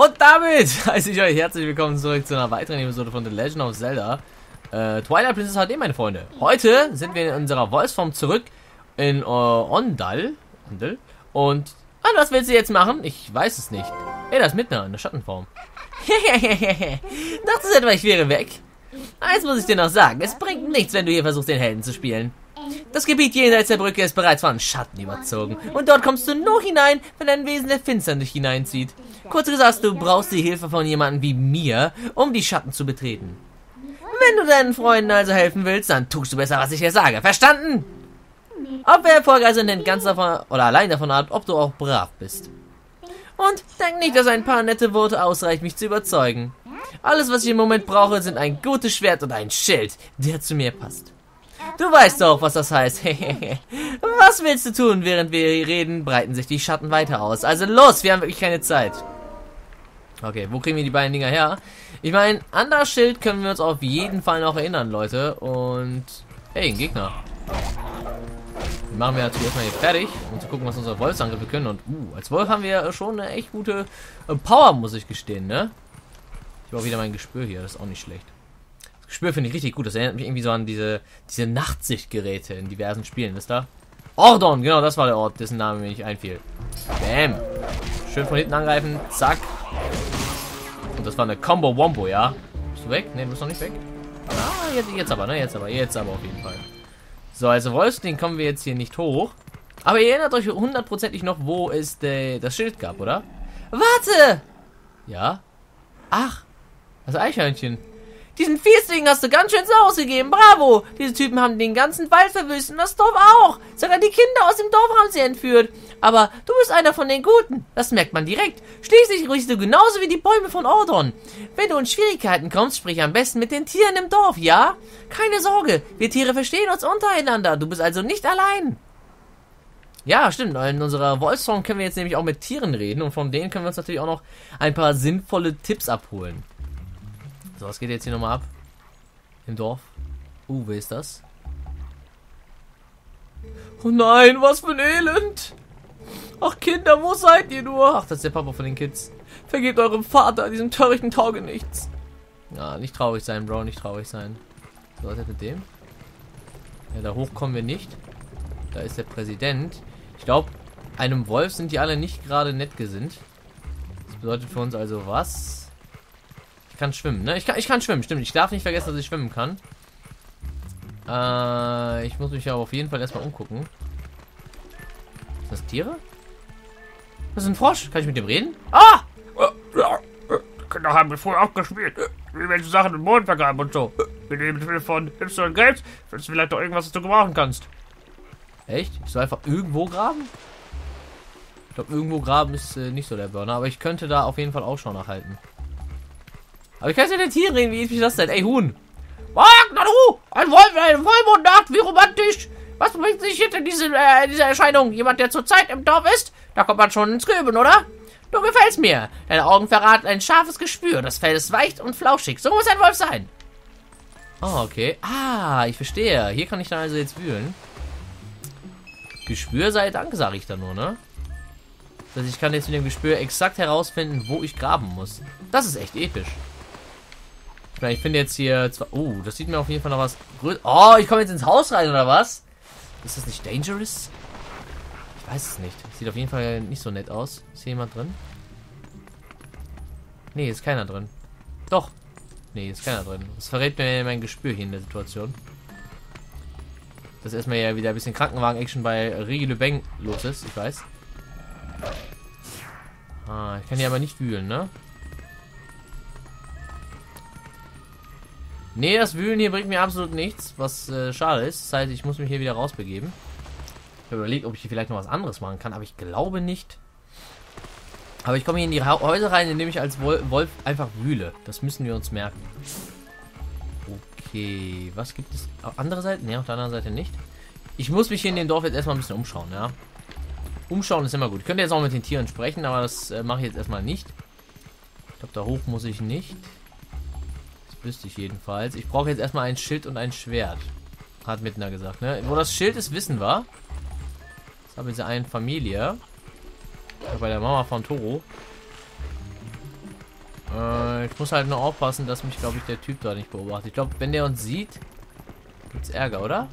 Und damit heiße ich euch herzlich willkommen zurück zu einer weiteren Episode von The Legend of Zelda. Äh, Twilight Princess HD, meine Freunde. Heute sind wir in unserer Voice-Form zurück in äh, Ondal. Ondal. Und ah, was willst du jetzt machen? Ich weiß es nicht. Ey, das ist Midna in der Schattenform. Dachtest etwa, ich wäre weg? Eins muss ich dir noch sagen. Es bringt nichts, wenn du hier versuchst, den Helden zu spielen. Das Gebiet jenseits der Brücke ist bereits von Schatten überzogen. Und dort kommst du nur hinein, wenn ein Wesen der Finsternis dich hineinzieht. Kurz gesagt, du brauchst die Hilfe von jemandem wie mir, um die Schatten zu betreten. Wenn du deinen Freunden also helfen willst, dann tust du besser, was ich dir sage. Verstanden? Ob wir erfolgreich sind, hängt ganz davon oder allein davon ab, ob du auch brav bist. Und denk nicht, dass ein paar nette Worte ausreichen, mich zu überzeugen. Alles, was ich im Moment brauche, sind ein gutes Schwert und ein Schild, der zu mir passt. Du weißt doch, was das heißt. was willst du tun? Während wir reden, breiten sich die Schatten weiter aus. Also los, wir haben wirklich keine Zeit. Okay, wo kriegen wir die beiden Dinger her? Ich meine, an das Schild können wir uns auf jeden Fall noch erinnern, Leute. Und, hey, ein Gegner. Den machen wir natürlich erstmal hier fertig, um zu gucken, was unsere Wolfsangriffe können. Und, uh, als Wolf haben wir schon eine echt gute äh, Power, muss ich gestehen, ne? Ich habe auch wieder mein Gespür hier, das ist auch nicht schlecht. Gespür finde ich richtig gut. Das erinnert mich irgendwie so an diese, diese Nachtsichtgeräte in diversen Spielen, wisst ihr? Ordon, genau, das war der Ort, dessen Name mir nicht einfiel. Bam. Schön von hinten angreifen. Zack. Und das war eine Combo Wombo, ja? Bist du weg? Ne, du bist noch nicht weg. Ah, jetzt, jetzt aber, ne? Jetzt aber, jetzt aber auf jeden Fall. So, also Wolfsding kommen wir jetzt hier nicht hoch. Aber ihr erinnert euch hundertprozentig noch, wo es äh, das Schild gab, oder? Warte! Ja? Ach, das Eichhörnchen. Diesen Fiesling hast du ganz schön so ausgegeben. Bravo! Diese Typen haben den ganzen Wald verwüstet und das Dorf auch. Sogar die Kinder aus dem Dorf haben sie entführt. Aber du bist einer von den Guten. Das merkt man direkt. Schließlich riechst du genauso wie die Bäume von Ordon. Wenn du in Schwierigkeiten kommst, sprich am besten mit den Tieren im Dorf, ja? Keine Sorge, wir Tiere verstehen uns untereinander. Du bist also nicht allein. Ja, stimmt. In unserer Voice-Song können wir jetzt nämlich auch mit Tieren reden und von denen können wir uns natürlich auch noch ein paar sinnvolle Tipps abholen. So, was geht jetzt hier nochmal ab? Im Dorf. Uh, wer ist das? Oh nein, was für ein Elend! Ach Kinder, wo seid ihr nur? Ach, das ist der Papa von den Kids. Vergebt eurem Vater, diesem törichten Taugenichts. Ja, nicht traurig sein, Bro, nicht traurig sein. So, was ist mit dem? Ja, da hoch kommen wir nicht. Da ist der Präsident. Ich glaube, einem Wolf sind die alle nicht gerade nett gesinnt. Das bedeutet für uns also was? Kann schwimmen, ne? Ich kann, ich kann schwimmen, stimmt. Ich darf nicht vergessen, dass ich schwimmen kann. Äh, ich muss mich aber auf jeden Fall erstmal umgucken. Ist das Tiere? Das ist ein Frosch. Kann ich mit dem reden? Ah! Kinder haben wir vorher auch gespielt. Wie welche Sachen im Mond vergaben und so. Mit dem Hilfe von Hipster und Grapes findest du vielleicht doch irgendwas, was du gebrauchen kannst. Echt? Ich soll einfach irgendwo graben? Ich glaube, irgendwo graben ist äh, nicht so der Burner, aber ich könnte da auf jeden Fall Ausschau nachhalten. Aber ich kann jetzt mit den Tieren reden, wie ist mich das denn? Ey, Huhn. Wagner, du! Ein Wolf, eine Vollmondnacht, wie romantisch! Was bringt sich hinter diese, äh, diese Erscheinung? Jemand, der zurzeit im Dorf ist? Da kommt man schon ins Grüben, oder? Du gefällst mir. Deine Augen verraten ein scharfes Gespür. Das Fell ist weich und flauschig. So muss ein Wolf sein. Oh, okay. Ah, ich verstehe. Hier kann ich dann also jetzt wühlen. Gespür sei Dank, sage ich da nur, ne? Heißt, ich kann jetzt mit dem Gespür exakt herausfinden, wo ich graben muss. Das ist echt episch. Ich finde jetzt hier zwar. Oh, das sieht mir auf jeden Fall noch was. Oh, ich komme jetzt ins Haus rein oder was? Ist das nicht dangerous? Ich weiß es nicht. Sieht auf jeden Fall nicht so nett aus. Ist hier jemand drin? Nee, ist keiner drin. Doch. Nee, ist keiner drin. Das verrät mir mein Gespür hier in der Situation. Dass erstmal ja wieder ein bisschen Krankenwagen-Action bei Rigi Lebeng los ist. Ich weiß. Ah, ich kann hier aber nicht wühlen, ne? Nee, das Wühlen hier bringt mir absolut nichts, was äh, schade ist. Das heißt, ich muss mich hier wieder rausbegeben. Ich habe überlegt, ob ich hier vielleicht noch was anderes machen kann, aber ich glaube nicht. Aber ich komme hier in die Häuser rein, indem ich als Wolf einfach wühle. Das müssen wir uns merken. Okay, was gibt es? Auf andere Seite? Ne, auf der anderen Seite nicht. Ich muss mich hier in dem Dorf jetzt erstmal ein bisschen umschauen, ja. Umschauen ist immer gut. Ich könnte jetzt auch mit den Tieren sprechen, aber das äh, mache ich jetzt erstmal nicht. Ich glaube, da hoch muss ich nicht. Wüsste ich jedenfalls. Ich brauche jetzt erstmal ein Schild und ein Schwert. Hat Mittner gesagt, ne? Wo das Schild ist, wissen wir. Das habe ich eine Familie. Bei der Mama von Toro. Äh, ich muss halt nur aufpassen, dass mich, glaube ich, der Typ da nicht beobachtet. Ich glaube, wenn der uns sieht, gibt's Ärger, oder?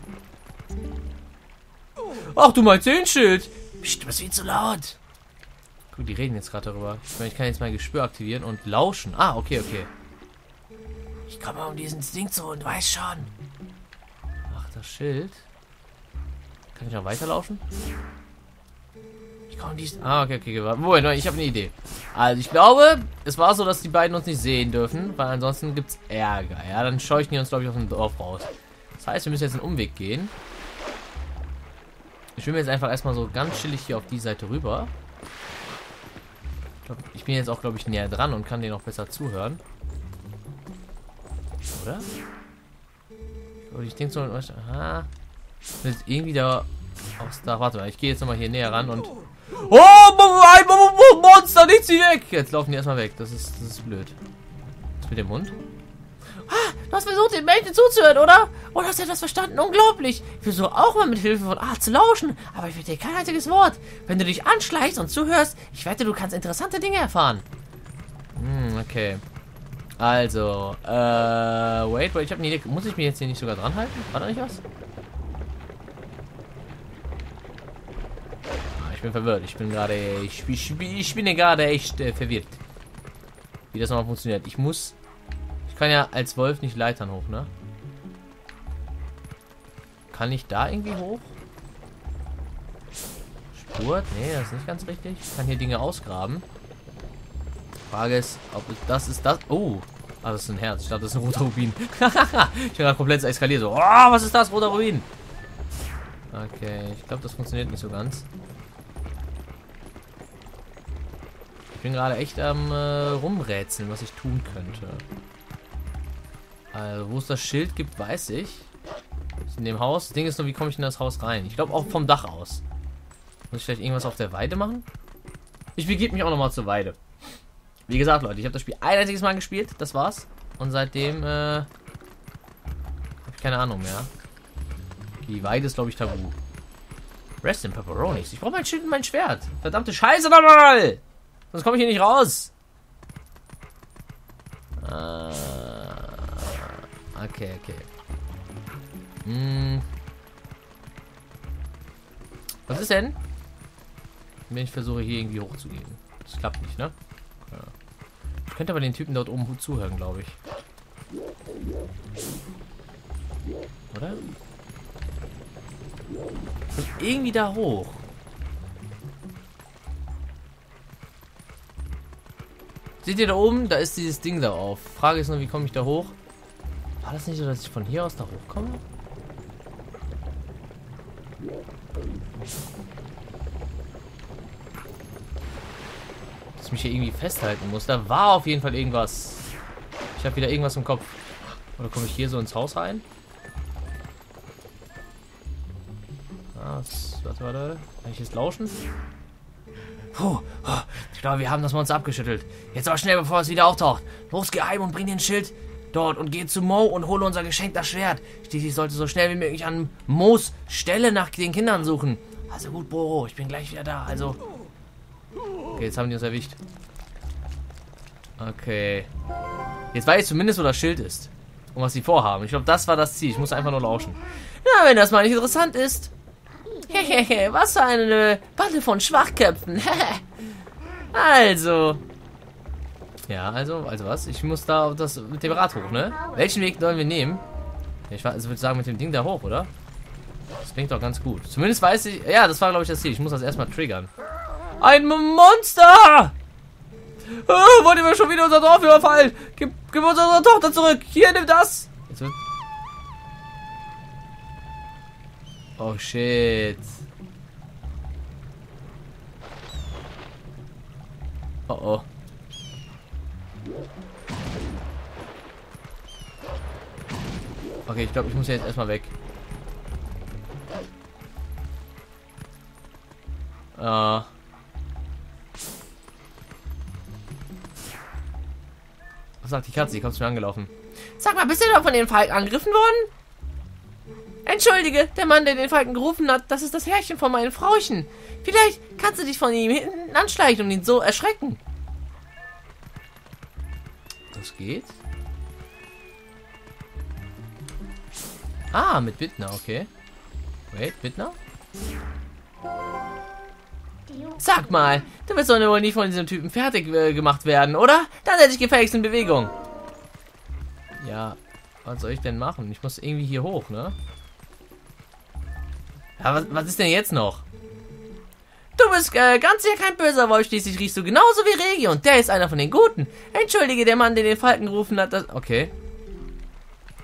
Ach, du meinst den Schild. Psst, du viel zu laut. Guck, die reden jetzt gerade darüber. Ich, meine, ich kann jetzt mein Gespür aktivieren und lauschen. Ah, okay, okay. Ich komme um diesen Ding zu und weiß schon. Ach, das Schild. Kann ich noch weiterlaufen? Ich komme um diesen... Ah, okay, okay. Moment, ich habe eine Idee. Also, ich glaube, es war so, dass die beiden uns nicht sehen dürfen, weil ansonsten gibt es Ärger. Ja, dann scheuchen die uns, glaube ich, aus dem Dorf raus. Das heißt, wir müssen jetzt einen Umweg gehen. Ich will mir jetzt einfach erstmal so ganz chillig hier auf die Seite rüber. Ich bin jetzt auch, glaube ich, näher dran und kann denen auch besser zuhören. Oder? Und ich denke so, aha. Mit irgendwie da aus da. Warte mal, ich gehe jetzt nochmal hier näher ran und. Oh, ein Monster, nicht sie weg! Jetzt laufen die erstmal weg. Das ist, das ist blöd. Was mit dem Mund? Ah, du hast versucht, den Mädchen zuzuhören, oder? Du hast etwas verstanden. Unglaublich. Ich versuche auch mal mit Hilfe von A zu lauschen, aber ich verstehe kein einziges Wort. Wenn du dich anschleichst und zuhörst, ich wette, du kannst interessante Dinge erfahren. Hm, okay. Also, äh, wait, wait, ich habe eine. Muss ich mich jetzt hier nicht sogar dran halten? War da nicht was? Ah, ich bin verwirrt. Ich bin gerade, ich, ich, ich bin gerade echt äh, verwirrt. Wie das nochmal funktioniert. Ich muss kann ja als Wolf nicht Leitern hoch, ne? Kann ich da irgendwie hoch? Spurt? Nee, das ist nicht ganz richtig. Ich kann hier Dinge ausgraben. Frage ist, ob das ist das... Oh! Ah, das ist ein Herz. Ich dachte, das ist ein roter Rubin. ich bin komplett eskaliert. So, oh, was ist das? Roter Rubin. Okay, ich glaube, das funktioniert nicht so ganz. Ich bin gerade echt am äh, rumrätseln, was ich tun könnte. Also, wo es das Schild gibt, weiß ich. In dem Haus. Das Ding ist nur, wie komme ich in das Haus rein? Ich glaube auch vom Dach aus. Muss ich vielleicht irgendwas auf der Weide machen? Ich begebe mich auch nochmal zur Weide. Wie gesagt, Leute, ich habe das Spiel ein einziges Mal gespielt. Das war's. Und seitdem, äh, habe ich keine Ahnung mehr. Die Weide ist, glaube ich, tabu. Rest in Pepperonis. Ich brauche mein Schild und mein Schwert. Verdammte Scheiße nochmal! Sonst komme ich hier nicht raus. Äh. Okay, okay. Hm. Was ist denn? Wenn ich versuche hier irgendwie hochzugehen. Das klappt nicht, ne? Könnte aber den Typen dort oben zuhören, glaube ich. Oder? Und irgendwie da hoch. Seht ihr da oben? Da ist dieses Ding da auf. Frage ist nur, wie komme ich da hoch? War das nicht so, dass ich von hier aus da hochkomme? Ich mich hier irgendwie festhalten muss. Da war auf jeden Fall irgendwas. Ich habe wieder irgendwas im Kopf. Oder komme ich hier so ins Haus rein? Ah, warte, warte. Kann ich jetzt lauschen? Puh, ich glaube, wir haben das Monster abgeschüttelt. Jetzt aber schnell, bevor es wieder auftaucht. Los, geheim und bring den Schild dort und gehe zu Mo und hole unser Geschenk, das Schwert. Schließlich sollte so schnell wie möglich an Mo's Stelle nach den Kindern suchen. Also gut, Boro, ich bin gleich wieder da. Also. Okay, jetzt haben die uns erwischt. Okay. Jetzt weiß ich zumindest, wo das Schild ist. Und was sie vorhaben. Ich glaube, das war das Ziel. Ich muss einfach nur lauschen. Ja, wenn das mal nicht interessant ist. Hehehe, was für eine Bande von Schwachköpfen. also, ja, also, also was? Ich muss da das mit dem Rad hoch, ne? Welchen Weg sollen wir nehmen? Ich also würde sagen mit dem Ding da hoch, oder? Das klingt doch ganz gut. Zumindest weiß ich... Ja, das war, glaube ich, das Ziel. Ich muss das erstmal triggern. Ein Monster! Oh, wollt ihr schon wieder unser Dorf überfallen? Gib, gib uns unsere Tochter zurück. Hier, nimm das. Oh, shit. Oh, oh. Okay, ich glaube, ich muss jetzt erstmal weg. Äh. Was sagt die Katze? Die kommt zu mir angelaufen. Sag mal, bist du doch von den Falken angegriffen worden? Entschuldige, der Mann, der den Falken gerufen hat, das ist das Herrchen von meinen Frauchen. Vielleicht kannst du dich von ihm hinten anschleichen und ihn so erschrecken. Das geht. Ah, mit Bittner, okay. Wait, Bittner? Sag mal, du wirst doch wohl nie von diesem Typen fertig äh, gemacht werden, oder? Dann hätte ich gefälligst in Bewegung. Ja, was soll ich denn machen? Ich muss irgendwie hier hoch, ne? Ja, was, was ist denn jetzt noch? Du bist äh, ganz sicher kein böser Wolf, schließlich riechst du genauso wie Regi und der ist einer von den Guten. Entschuldige, der Mann, der den Falken gerufen hat, das... Okay.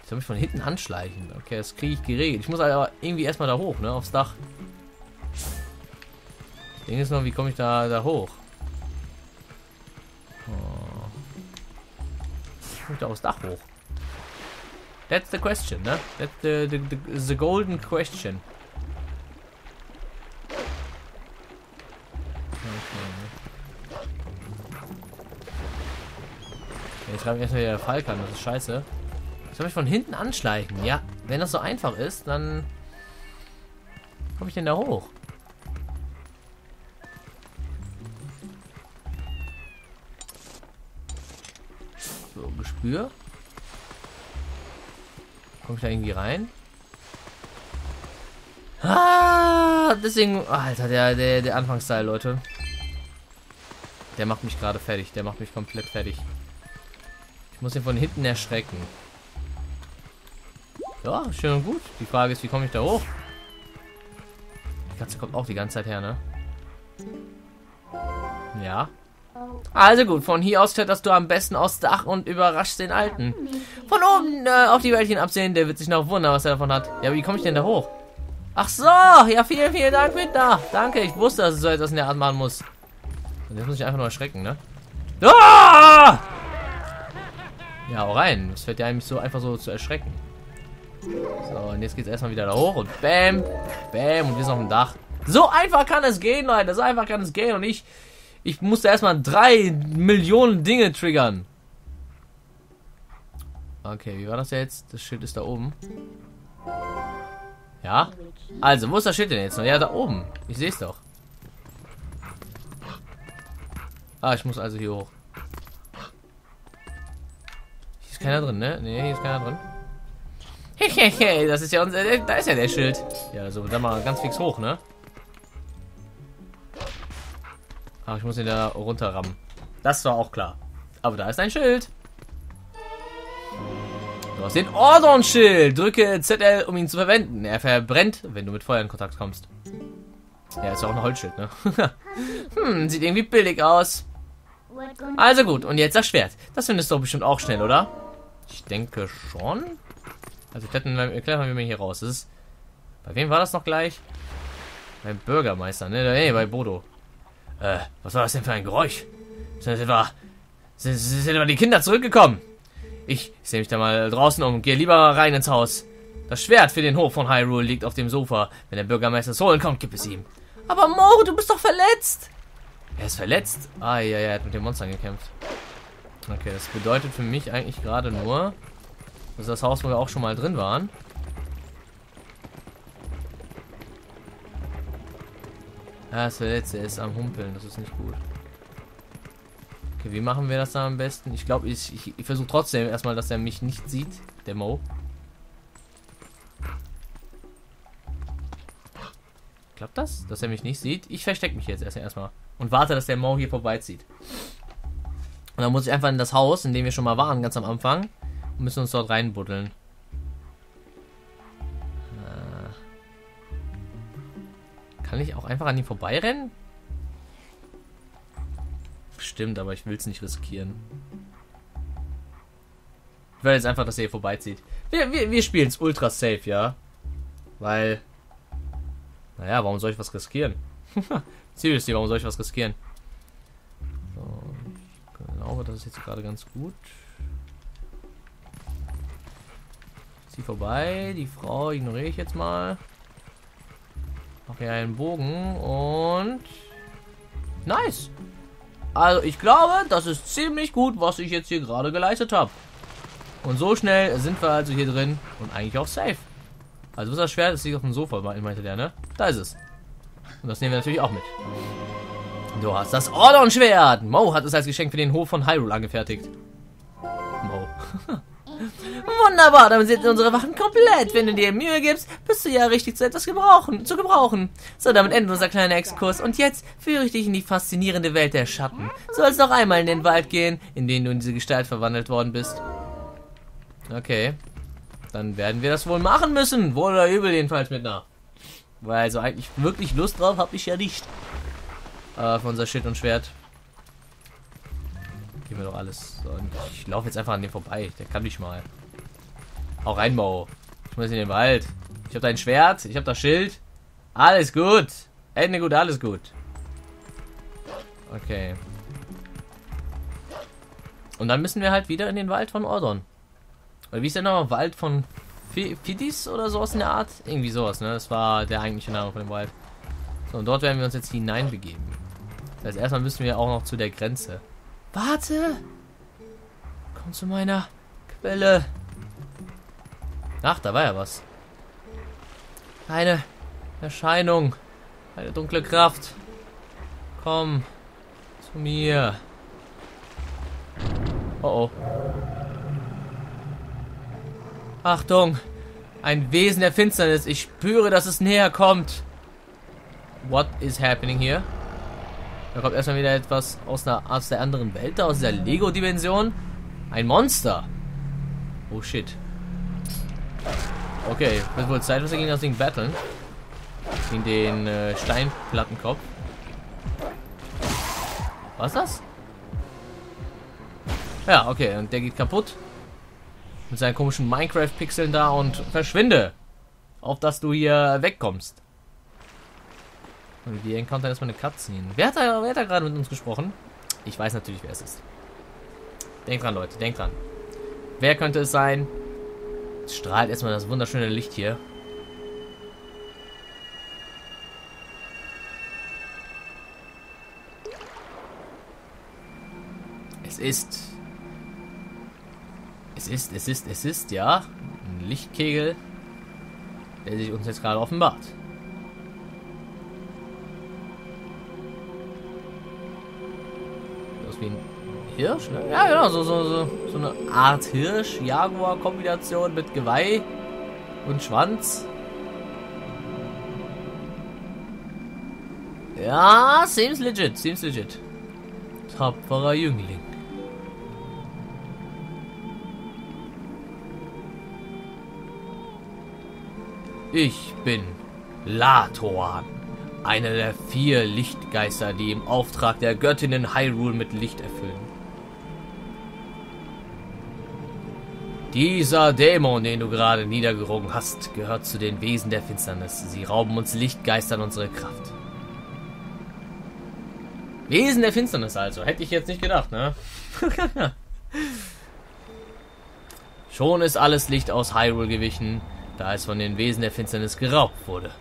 Ich soll mich von hinten anschleichen. Okay, das kriege ich geregelt. Ich muss aber irgendwie erstmal da hoch, ne? Aufs Dach. Ding ist noch, wie komme ich da, da hoch? Oh. Komme ich da aufs Dach hoch? That's the question, ne? That's the, the, the, the golden question. Jetzt schreibe ich erstmal wieder Falkan, das ist scheiße. Ich soll mich von hinten anschleichen. Ja, wenn das so einfach ist, dann komme ich denn da hoch? Gespür. Komme ich da irgendwie rein? Ah, deswegen, Alter, der, der, der Anfangsteil, Leute. Der macht mich gerade fertig. Der macht mich komplett fertig. Ich muss ihn von hinten erschrecken. Ja, schön und gut. Die Frage ist, wie komme ich da hoch? Die Katze kommt auch die ganze Zeit her, ne? Ja. Also gut, von hier aus kletterst du am besten aufs Dach und überraschst den Alten. Von oben äh, auf die Welt absehen, der wird sich noch wundern, was er davon hat. Ja, wie komme ich denn da hoch? Ach so, ja, vielen, vielen Dank, Winter. Danke, ich wusste, dass ich so etwas in der Art machen muss. Und jetzt muss ich einfach nur erschrecken, ne? Ah! Ja, auch rein. Es fällt ja eigentlich so einfach so zu erschrecken. So, und jetzt geht es erstmal wieder da hoch und bam, bam und wir sind auf dem Dach. So einfach kann es gehen, Leute. So einfach kann es gehen und ich, ich musste erstmal drei Millionen Dinge triggern. Okay, wie war das jetzt? Das Schild ist da oben. Ja? Also, wo ist das Schild denn jetzt noch? Ja, da oben. Ich sehe es doch. Ah, ich muss also hier hoch. Hier ist keiner drin, ne? Ne, hier ist keiner drin. Hehehe, das ist ja unser... Da ist ja der Schild. Ja, so, dann mal ganz fix hoch, ne? Ach, ich muss ihn da runterrammen. Das war auch klar. Aber da ist ein Schild. Du hast den Ordon-Schild. Drücke ZL, um ihn zu verwenden. Er verbrennt, wenn du mit Feuer in Kontakt kommst. Ja, ist ja auch ein Holzschild, ne? hm, sieht irgendwie billig aus. Also gut, und jetzt das Schwert. Das findest du doch bestimmt auch schnell, oder? Ich denke schon. Also klettern wir, klettern wir hier raus. Das ist, bei wem war das noch gleich? Beim Bürgermeister, ne? Nee, bei Bodo. Äh, was war das denn für ein Geräusch? Sind etwa, sind, sind etwa die Kinder zurückgekommen? Ich sehe mich da mal draußen um und gehe lieber rein ins Haus. Das Schwert für den Hof von Hyrule liegt auf dem Sofa. Wenn der Bürgermeister es holen kommt, gib es ihm. Aber Mo, du bist doch verletzt. Er ist verletzt? Ah, ja, ja, er hat mit den Monstern gekämpft. Okay, das bedeutet für mich eigentlich gerade nur, dass das Haus, wo wir auch schon mal drin waren. Ist verletzt, er ist am Humpeln, das ist nicht gut. Okay, wie machen wir das da am besten? Ich glaube, ich, ich, ich versuche trotzdem erstmal, dass er mich nicht sieht, der Mo. Klappt das? Dass er mich nicht sieht? Ich verstecke mich jetzt erstmal und warte, dass der Mo hier vorbeizieht. Und dann muss ich einfach in das Haus, in dem wir schon mal waren, ganz am Anfang, und müssen uns dort reinbuddeln. Kann ich auch einfach an ihm vorbeirennen? Stimmt, aber ich will es nicht riskieren. Ich will jetzt einfach, dass er hier vorbeizieht. Wir, wir, wir spielen es ultra safe, ja? Weil. Naja, warum soll ich was riskieren? Seriously, warum soll ich was riskieren? So, ich glaube, das ist jetzt gerade ganz gut. Sie vorbei. Die Frau ignoriere ich jetzt mal. Hier einen Bogen und... Nice! Also ich glaube, das ist ziemlich gut, was ich jetzt hier gerade geleistet habe. Und so schnell sind wir also hier drin und eigentlich auch safe. Also was ist das Schwert? Das liegt auf dem Sofa, meinte der, ne? Da ist es. Und das nehmen wir natürlich auch mit. Du hast das Ordon-Schwert. Mo hat es als Geschenk für den Hof von Hyrule angefertigt. Wunderbar, damit sind unsere Wachen komplett. Wenn du dir Mühe gibst, bist du ja richtig zu etwas gebrauchen, zu gebrauchen. So, damit endet unser kleiner Exkurs. Und jetzt führe ich dich in die faszinierende Welt der Schatten. Sollst noch einmal in den Wald gehen, in den du in diese Gestalt verwandelt worden bist. Okay. Dann werden wir das wohl machen müssen. Wohl oder übel jedenfalls mit nach. Weil also eigentlich wirklich Lust drauf habe ich ja nicht. Äh, für unser Schild und Schwert. Gib mir doch alles. Und ich laufe jetzt einfach an dem vorbei. Der kann mich mal. Hau rein, Mo. Ich muss in den Wald. Ich habe dein Schwert. Ich habe das Schild. Alles gut. Ende gut, alles gut. Okay. Und dann müssen wir halt wieder in den Wald von Ordon. Oder wie ist der Name? Wald von Fidis oder sowas in der Art? Irgendwie sowas, ne? Das war der eigentliche Name von dem Wald. So, und dort werden wir uns jetzt hineinbegeben. Das heißt, erstmal müssen wir auch noch zu der Grenze. Warte! Komm zu meiner Quelle. Ach, da war ja was. Eine Erscheinung. Eine dunkle Kraft. Komm zu mir. Oh oh. Achtung! Ein Wesen der Finsternis. Ich spüre, dass es näher kommt. What is happening here? Da kommt erstmal wieder etwas aus, einer, aus der anderen Welt, aus der Lego-Dimension. Ein Monster. Oh shit. Okay, wird wohl Zeit, dass wir gegen das Ding battlen. Gegen den äh, Steinplattenkopf. Was ist das? Ja, okay, und der geht kaputt. Mit seinen komischen Minecraft-Pixeln da und verschwinde. Auf dass du hier wegkommst. Und wir encountern erstmal eine Cutscene. Wer hat da, wer hat da gerade mit uns gesprochen? Ich weiß natürlich, wer es ist. Denkt dran, Leute, denkt dran. Wer könnte es sein? Es strahlt erstmal das wunderschöne Licht hier. Es ist es ist, es ist, es ist, ja, ein Lichtkegel, der sich uns jetzt gerade offenbart. Wie ein Hirsch, ne? Ja, genau, so, so, so, so eine Art Hirsch-Jaguar-Kombination mit Geweih und Schwanz. Ja, seems legit, seems legit. Tapferer Jüngling. Ich bin Latoan, einer der vier Lichtgeister, die im Auftrag der Göttinnen Hyrule mit Licht erfüllen. Dieser Dämon, den du gerade niedergerungen hast, gehört zu den Wesen der Finsternis. Sie rauben uns Lichtgeistern unsere Kraft. Wesen der Finsternis also. Hätte ich jetzt nicht gedacht, ne? Schon ist alles Licht aus Hyrule gewichen da es von den Wesen der Finsternis geraubt wurde.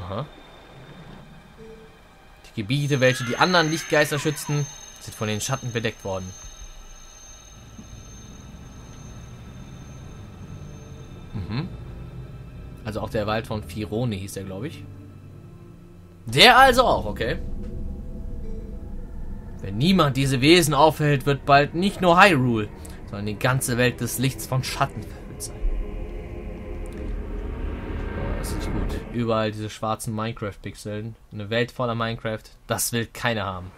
Aha. Die Gebiete, welche die anderen Lichtgeister schützten, sind von den Schatten bedeckt worden. Mhm. Also auch der Wald von Firone hieß der, glaube ich. Der also auch, okay. Wenn niemand diese Wesen aufhält, wird bald nicht nur Hyrule, sondern die ganze Welt des Lichts von Schatten Überall diese schwarzen Minecraft-Pixeln. Eine Welt voller Minecraft. Das will keiner haben.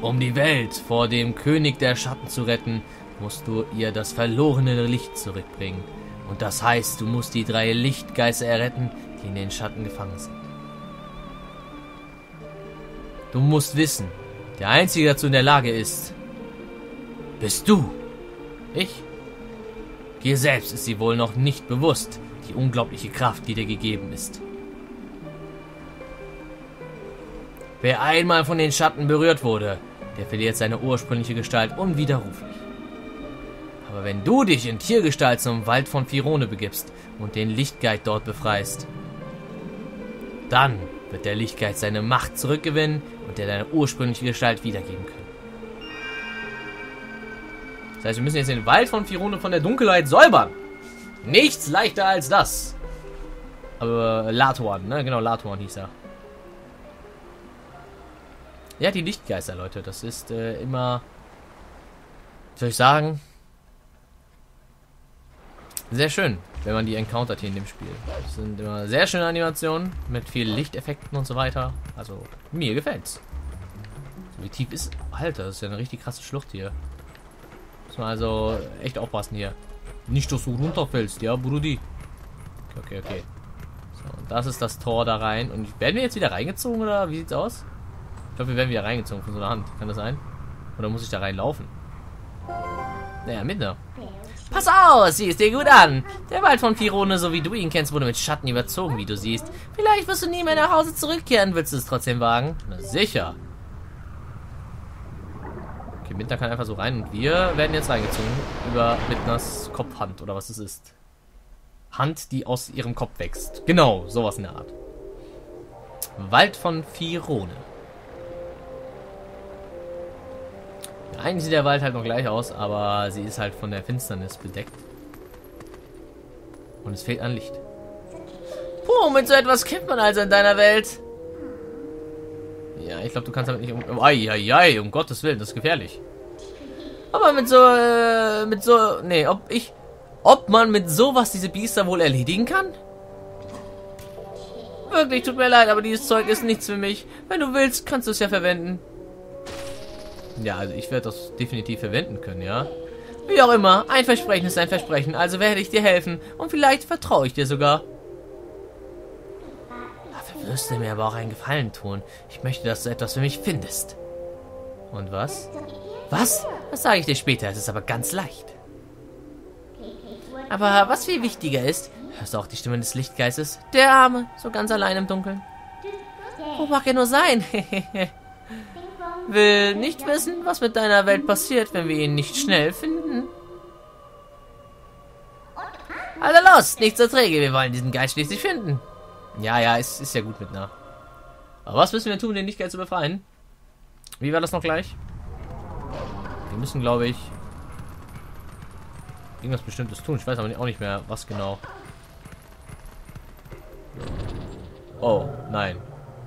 Um die Welt vor dem König der Schatten zu retten, musst du ihr das verlorene Licht zurückbringen. Und das heißt, du musst die drei Lichtgeister erretten, die in den Schatten gefangen sind. Du musst wissen, der Einzige dazu in der Lage ist, bist du. Ich? Dir selbst ist sie wohl noch nicht bewusst, die unglaubliche Kraft, die dir gegeben ist. Wer einmal von den Schatten berührt wurde, der verliert seine ursprüngliche Gestalt unwiderruflich. Aber wenn du dich in Tiergestalt zum Wald von Firone begibst und den Lichtgeist dort befreist, dann wird der Lichtgeist seine Macht zurückgewinnen und dir deine ursprüngliche Gestalt wiedergeben können. Das heißt, wir müssen jetzt den Wald von Firone von der Dunkelheit säubern. Nichts leichter als das. Aber Latuan, ne? Genau, Latuan hieß er. Ja, die Lichtgeister, Leute. Das ist äh, immer, soll ich sagen, sehr schön, wenn man die encountert hier in dem Spiel. Das sind immer sehr schöne Animationen mit vielen Lichteffekten und so weiter. Also, mir gefällt's. Wie tief ist... Alter, das ist ja eine richtig krasse Schlucht hier. Man also echt aufpassen hier. Nicht, dass du runterfällst, ja, Brudi. Okay, okay, okay. So, das ist das Tor da rein. Und werden wir jetzt wieder reingezogen, oder wie sieht's aus? Ich glaube, wir werden wieder reingezogen von so einer Hand. Kann das sein? Oder muss ich da reinlaufen? Naja, minder. Pass auf, siehst dir gut an. Der Wald von Firone, so wie du ihn kennst, wurde mit Schatten überzogen, wie du siehst. Vielleicht wirst du nie mehr nach Hause zurückkehren. Willst du es trotzdem wagen? Na sicher. Winter kann einfach so rein und wir werden jetzt reingezogen über Midners Kopfhand oder was es ist. Hand, die aus ihrem Kopf wächst. Genau, sowas in der Art. Wald von Firone. Eigentlich sieht der Wald halt noch gleich aus, aber sie ist halt von der Finsternis bedeckt. Und es fehlt an Licht. Puh, mit so etwas kämpft man also in deiner Welt. Ja, ich glaube, du kannst damit nicht um... Ai, um Gottes Willen, das ist gefährlich. Aber mit so... Äh, mit so... Nee, ob ich... Ob man mit sowas diese Biester wohl erledigen kann? Wirklich, tut mir leid, aber dieses Zeug ist nichts für mich. Wenn du willst, kannst du es ja verwenden. Ja, also ich werde das definitiv verwenden können, ja. Wie auch immer, ein Versprechen ist ein Versprechen, also werde ich dir helfen. Und vielleicht vertraue ich dir sogar. Dafür wirst du mir aber auch einen Gefallen tun. Ich möchte, dass du etwas für mich findest. Und was? Was? Das sage ich dir später, es ist aber ganz leicht. Aber was viel wichtiger ist, hörst du auch die Stimme des Lichtgeistes? Der Arme, so ganz allein im Dunkeln. Wo mag er nur sein? Will nicht wissen, was mit deiner Welt passiert, wenn wir ihn nicht schnell finden. Also los, nicht so träge, wir wollen diesen Geist schließlich finden. Ja, ja, es ist ja gut mit nah. Aber was müssen wir tun, den Lichtgeist zu befreien? Wie war das noch gleich? Wir müssen, glaube ich, irgendwas Bestimmtes tun. Ich weiß aber auch nicht mehr, was genau. Oh, nein.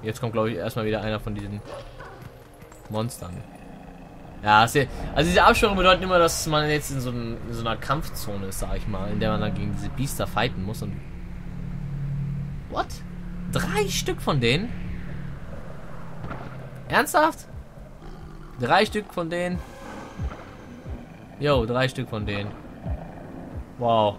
Jetzt kommt, glaube ich, erstmal wieder einer von diesen Monstern. Ja, also diese Absperrung bedeutet immer, dass man jetzt in so, in so, einer Kampfzone ist, sag ich mal, in der man dann gegen diese Biester fighten muss und. What? Drei Stück von denen? Ernsthaft? Drei Stück von denen? Jo, drei Stück von denen. Wow.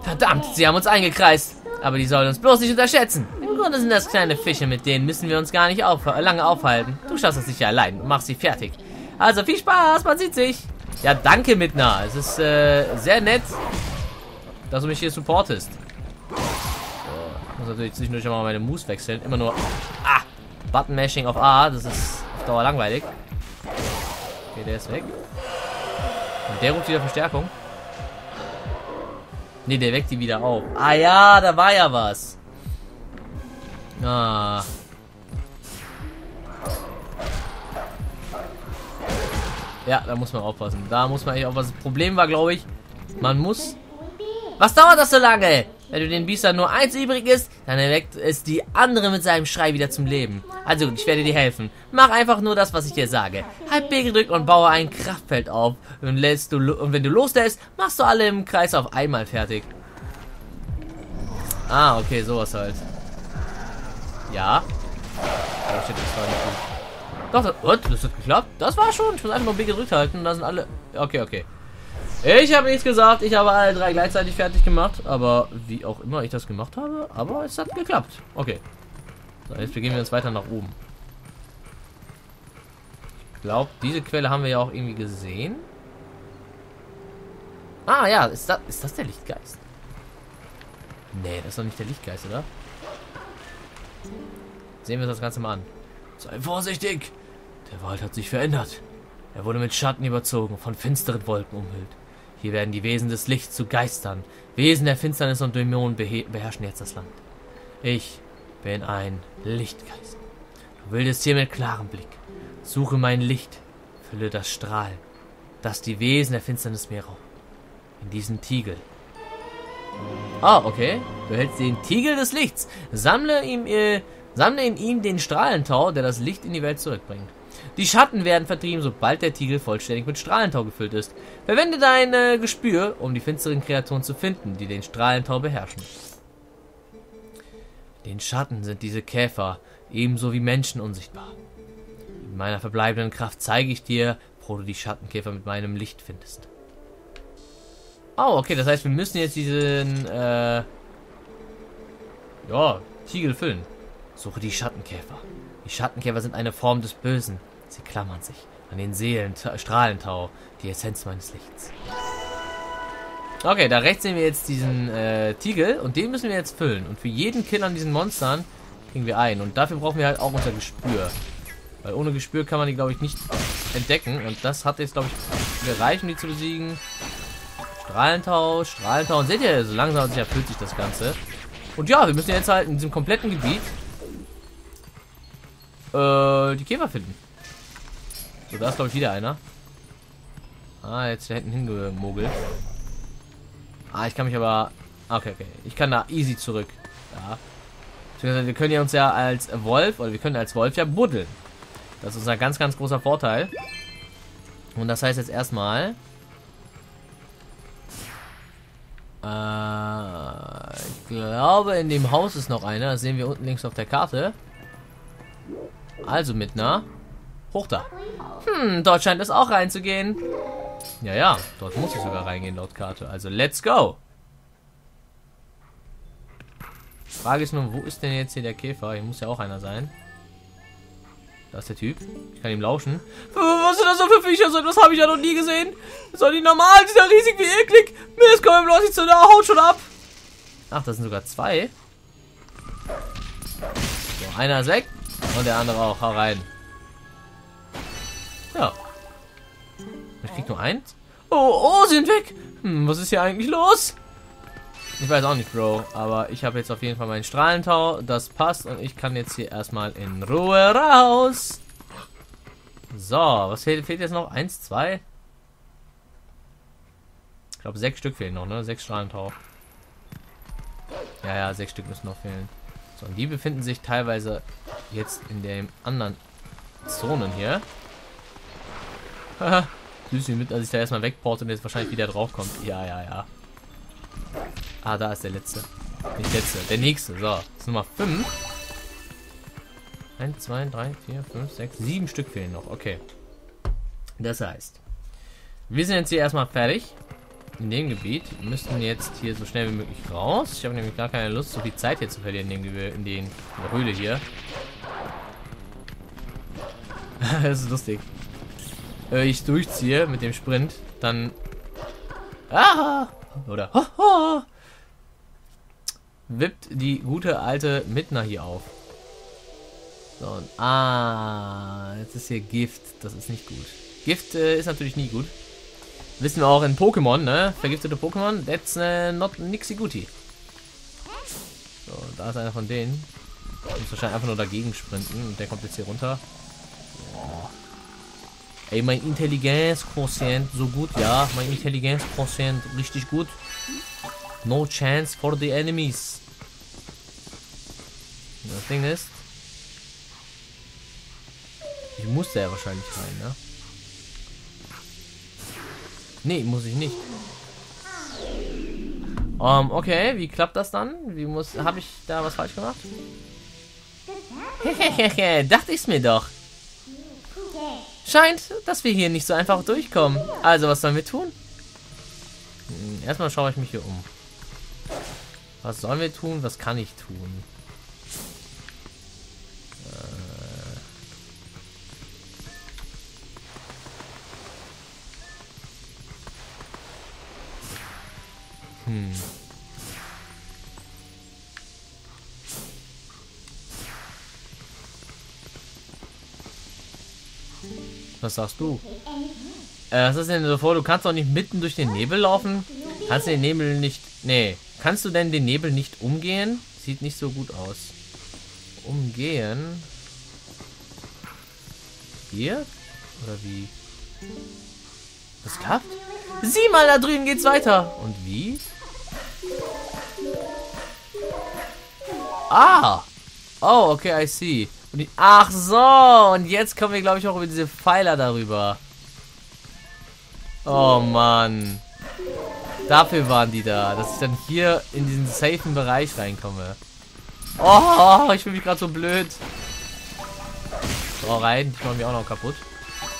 Verdammt, sie haben uns eingekreist. Aber die sollen uns bloß nicht unterschätzen. Im Grunde sind das kleine Fische, mit denen müssen wir uns gar nicht auf, lange aufhalten. Du schaffst es sicher allein und machst sie fertig. Also viel Spaß, man sieht sich. Ja, danke, Midna. Es ist äh, sehr nett, dass du mich hier supportest. So, ich muss natürlich zwischendurch mal meine Moves wechseln. Immer nur... Ah! Button-Mashing auf A. Das ist auf Dauer langweilig. Der ist weg. Und der ruft wieder Verstärkung. Ne, der weckt die wieder auf. Ah ja, da war ja was. Ah. Ja, da muss man aufpassen. Da muss man echt aufpassen. Das Problem war, glaube ich, man muss... Was dauert das so lange? Wenn du den Biester nur eins übrig ist, dann erweckt es die andere mit seinem Schrei wieder zum Leben. Also gut, ich werde dir helfen. Mach einfach nur das, was ich dir sage. Halb B gedrückt und baue ein Kraftfeld auf. Und, lässt du, und wenn du loslässt, machst du alle im Kreis auf einmal fertig. Ah, okay, sowas halt. Ja. Oh shit, das war nicht gut. Doch, das, what? das hat geklappt. Das war schon. Ich muss einfach nur B gedrückt halten und da sind alle... Okay, okay. Ich habe nichts gesagt, ich habe alle drei gleichzeitig fertig gemacht, aber wie auch immer ich das gemacht habe, aber es hat geklappt. Okay. So, jetzt begeben wir uns weiter nach oben. Ich glaube, diese Quelle haben wir ja auch irgendwie gesehen. Ah ja, ist das, ist das der Lichtgeist? Nee, das ist doch nicht der Lichtgeist, oder? Sehen wir uns das Ganze mal an. Sei vorsichtig! Der Wald hat sich verändert. Er wurde mit Schatten überzogen, von finsteren Wolken umhüllt. Hier werden die Wesen des Lichts zu Geistern. Wesen der Finsternis und Dämonen beherrschen jetzt das Land. Ich bin ein Lichtgeist. Du wildest hier mit klarem Blick. Suche mein Licht, fülle das Strahl, das die Wesen der Finsternis mir raubt. In diesen Tiegel. Ah, okay. Du hältst den Tiegel des Lichts. Sammle ihm, äh, Sammle in ihm den Strahlentau, der das Licht in die Welt zurückbringt. Die Schatten werden vertrieben, sobald der Tiegel vollständig mit Strahlentau gefüllt ist. Verwende dein äh, Gespür, um die finsteren Kreaturen zu finden, die den Strahlentau beherrschen. Den Schatten sind diese Käfer, ebenso wie Menschen unsichtbar. In meiner verbleibenden Kraft zeige ich dir, wo du die Schattenkäfer mit meinem Licht findest. Oh, okay, das heißt, wir müssen jetzt diesen, äh, ja, Tiegel füllen. Suche die Schattenkäfer. Die Schattenkäfer sind eine Form des Bösen. Sie klammern sich an den Seelen, Strahlentau, die Essenz meines Lichts. Okay, da rechts sehen wir jetzt diesen äh, Tiegel und den müssen wir jetzt füllen. Und für jeden Kill an diesen Monstern kriegen wir ein. Und dafür brauchen wir halt auch unser Gespür. Weil ohne Gespür kann man die, glaube ich, nicht entdecken. Und das hat jetzt, glaube ich, gereicht, um die zu besiegen. Strahlentau, Strahlentau. Und seht ihr, so langsam und sicher sich das Ganze. Und ja, wir müssen jetzt halt in diesem kompletten Gebiet äh, die Käfer finden. So, da ist, glaube ich, wieder einer. Ah, jetzt da hinten hingemogelt. Ah, ich kann mich aber... Okay, okay. Ich kann da easy zurück. Ja. Wir können ja uns ja als Wolf, oder wir können als Wolf ja buddeln. Das ist unser ganz, ganz großer Vorteil. Und das heißt jetzt erstmal... Äh, ich glaube, in dem Haus ist noch einer. Das sehen wir unten links auf der Karte. Also mit Hoch da. Hm, dort scheint es auch reinzugehen. Ja, ja, dort muss ich sogar reingehen laut Karte. Also, let's go. Frage ist nur, wo ist denn jetzt hier der Käfer? Hier muss ja auch einer sein. Da ist der Typ. Ich kann ihm lauschen. Was sind das so für Viecher? Das habe ich ja noch nie gesehen. Soll die normal? Die sind riesig wie eklig. Mir ist kaum los, ich zu da, haut schon ab. Ach, das sind sogar zwei. So, einer ist weg. Und der andere auch. Hau rein. Ja. Ich krieg nur eins. Oh, oh, sind weg. Hm, was ist hier eigentlich los? Ich weiß auch nicht, Bro. Aber ich habe jetzt auf jeden Fall meinen Strahlentau. Das passt. Und ich kann jetzt hier erstmal in Ruhe raus. So, was fehlt, fehlt jetzt noch? Eins, zwei? Ich glaube, sechs Stück fehlen noch, ne? Sechs Strahlentau. Ja, ja, sechs Stück müssen noch fehlen. So, und die befinden sich teilweise jetzt in den anderen Zonen hier. Süß, mit, als ich da erstmal wegporte und jetzt wahrscheinlich wieder drauf kommt. Ja, ja, ja. Ah, da ist der letzte. Nicht letzte, der nächste. So, das ist Nummer 5. 1, 2, 3, 4, 5, 6, 7 Stück fehlen noch. Okay. Das heißt, wir sind jetzt hier erstmal fertig. In dem Gebiet. Wir müssen jetzt hier so schnell wie möglich raus. Ich habe nämlich gar keine Lust, so viel Zeit hier zu verlieren in, dem, in, den, in der Höhle hier. das ist lustig äh, ich durchziehe mit dem Sprint, dann... Ah! Oder... Ha, wippt die gute alte Midna hier auf. So, und, ah, jetzt ist hier Gift. Das ist nicht gut. Gift äh, ist natürlich nie gut. Wissen wir auch in Pokémon, ne? Vergiftete Pokémon, that's uh, not nixy guti. So, da ist einer von denen. Ich muss wahrscheinlich einfach nur dagegen sprinten und der kommt jetzt hier runter. Boah. Ey, mein Intelligenzquotient so gut, ja. Mein Intelligenzquotient richtig gut. No chance for the enemies. Das Ding ist, ich muss da ja wahrscheinlich rein, ne? Nee, muss ich nicht. Ähm, okay, wie klappt das dann? Wie muss, habe ich da was falsch gemacht? Dachte ich's mir doch. Scheint, dass wir hier nicht so einfach durchkommen. Also, was sollen wir tun? Hm, erstmal schaue ich mich hier um. Was sollen wir tun? Was kann ich tun? Äh. Hm. Was sagst du? Äh, was ist denn so vor? Du kannst doch nicht mitten durch den Nebel laufen? Kannst du den Nebel nicht... Nee. Kannst du denn den Nebel nicht umgehen? Sieht nicht so gut aus. Umgehen? Hier? Oder wie? Das klappt? Sieh mal, da drüben geht's weiter. Und wie? Ah! Oh, okay, I see. Und die, ach so, und jetzt kommen wir, glaube ich, auch über diese Pfeiler darüber. Oh Mann. Dafür waren die da, dass ich dann hier in diesen safen Bereich reinkomme. Oh, ich fühle mich gerade so blöd. So, rein. Die machen wir auch noch kaputt.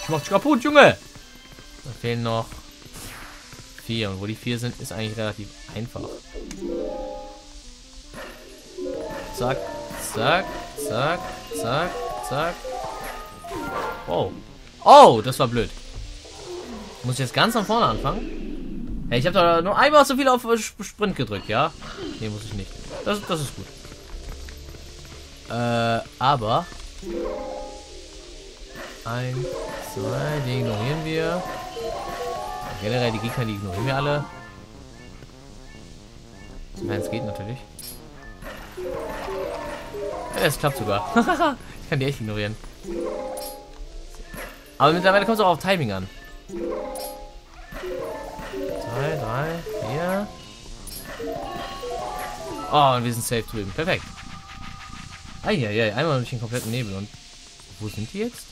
Ich mach dich kaputt, Junge. Da fehlen noch vier. Und wo die vier sind, ist eigentlich relativ einfach. Zack, zack, zack, zack, zack. Oh. Oh, das war blöd. Muss ich jetzt ganz von vorne anfangen? Hey, ich habe da nur einmal so viel auf Sprint gedrückt, ja? Nee, muss ich nicht. Das, das ist gut. Äh, aber... Eins, zwei, die ignorieren wir. Generell die Gegner, die ignorieren wir alle. Sofern es geht natürlich. Das klappt sogar. ich kann die echt ignorieren. Aber mittlerweile kommt es auch auf Timing an. Zwei, drei, vier. Oh, und wir sind safe drüben. Perfekt. Eieiei, einmal durch den kompletten Nebel. Und wo sind die jetzt?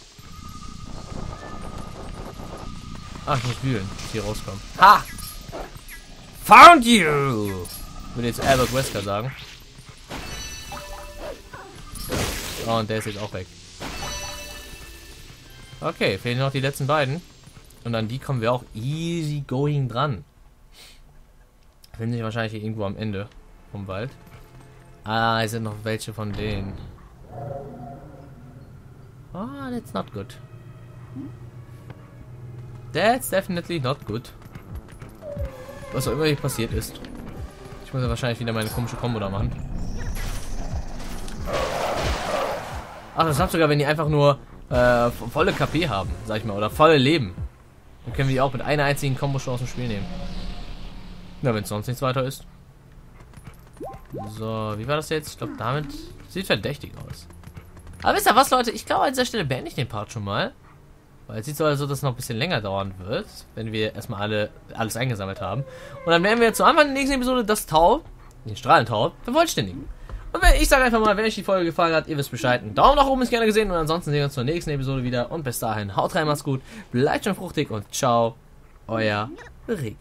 Ah, ich muss wühlen, dass hier rauskommen. Ha! Found you! Würde jetzt Albert Wesker sagen. Oh, und der ist jetzt auch weg. Okay, fehlen noch die letzten beiden. Und an die kommen wir auch easy going dran. Finden sich wahrscheinlich irgendwo am Ende vom Wald. Ah, es sind noch welche von denen. Oh, that's not good. That's definitely not good. Was auch immer hier passiert ist. Ich muss ja wahrscheinlich wieder meine komische Kombo da machen. Ach, das hat sogar, wenn die einfach nur äh, volle KP haben, sag ich mal, oder volle Leben. Dann können wir die auch mit einer einzigen Kombo schon aus dem Spiel nehmen. Na, wenn es sonst nichts weiter ist. So, wie war das jetzt? Ich glaube, damit sieht verdächtig aus. Aber wisst ihr was, Leute? Ich glaube, an dieser Stelle beende ich den Part schon mal. Weil es sieht so aus, als ob das noch ein bisschen länger dauern wird, wenn wir erstmal alle alles eingesammelt haben. Und dann werden wir zu Anfang der nächsten Episode das Tau, den Strahlentau, vervollständigen. Und wenn, ich sage einfach mal, wenn euch die Folge gefallen hat, ihr wisst Bescheid. Ein Daumen nach oben ist gerne gesehen. Und ansonsten sehen wir uns zur nächsten Episode wieder. Und bis dahin, haut rein, macht's gut, bleibt schon fruchtig und ciao, euer Regi.